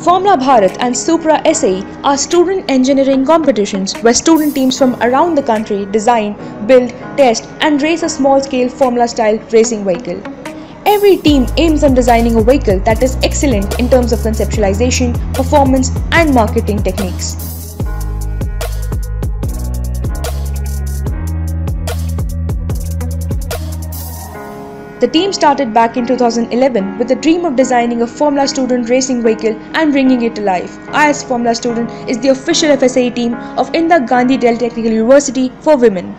Formula Bharat and Supra SAE are student engineering competitions where student teams from around the country design, build, test, and race a small scale Formula style racing vehicle. Every team aims on designing a vehicle that is excellent in terms of conceptualization, performance, and marketing techniques. The team started back in 2011 with the dream of designing a Formula Student racing vehicle and bringing it to life. Aious Formula Student is the official FSA team of Indira Gandhi Delhi Technical University for women.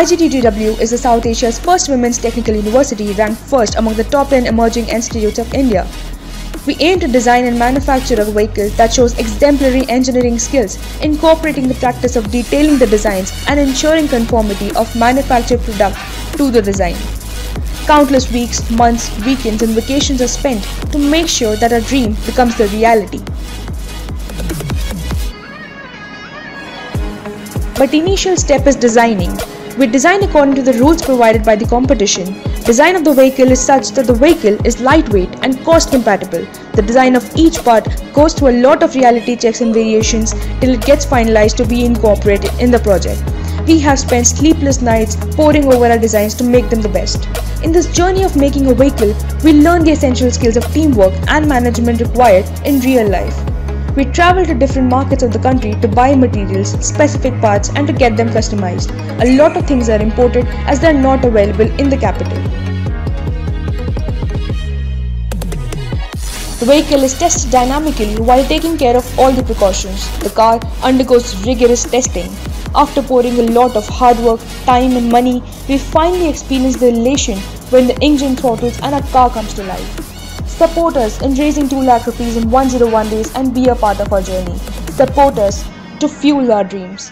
IGDTUW is the South Asia's first women's technical university ranked first among the top 10 emerging institutes of India. We aim to design and manufacture a vehicle that shows exemplary engineering skills, incorporating the practice of detailing the designs and ensuring conformity of manufactured product to the design. Countless weeks, months, weekends, and vacations are spent to make sure that our dream becomes the reality. But the initial step is designing. We design according to the rules provided by the competition. Design of the vehicle is such that the vehicle is lightweight and cost compatible. The design of each part goes through a lot of reality checks and variations till it gets finalized to be incorporated in the project. We have spent sleepless nights poring over our designs to make them the best. In this journey of making a vehicle, we learn the essential skills of teamwork and management required in real life. We travel to different markets of the country to buy materials, specific parts, and to get them customized. A lot of things are imported as they are not available in the capital. The vehicle is tested dynamically while taking care of all the precautions. The car undergoes rigorous testing. After pouring a lot of hard work, time, and money, we finally experience the elation when the engine throttles and our car comes to life. Support us in raising 2 lakh rupees in 101 days and be a part of our journey. Support us to fuel our dreams.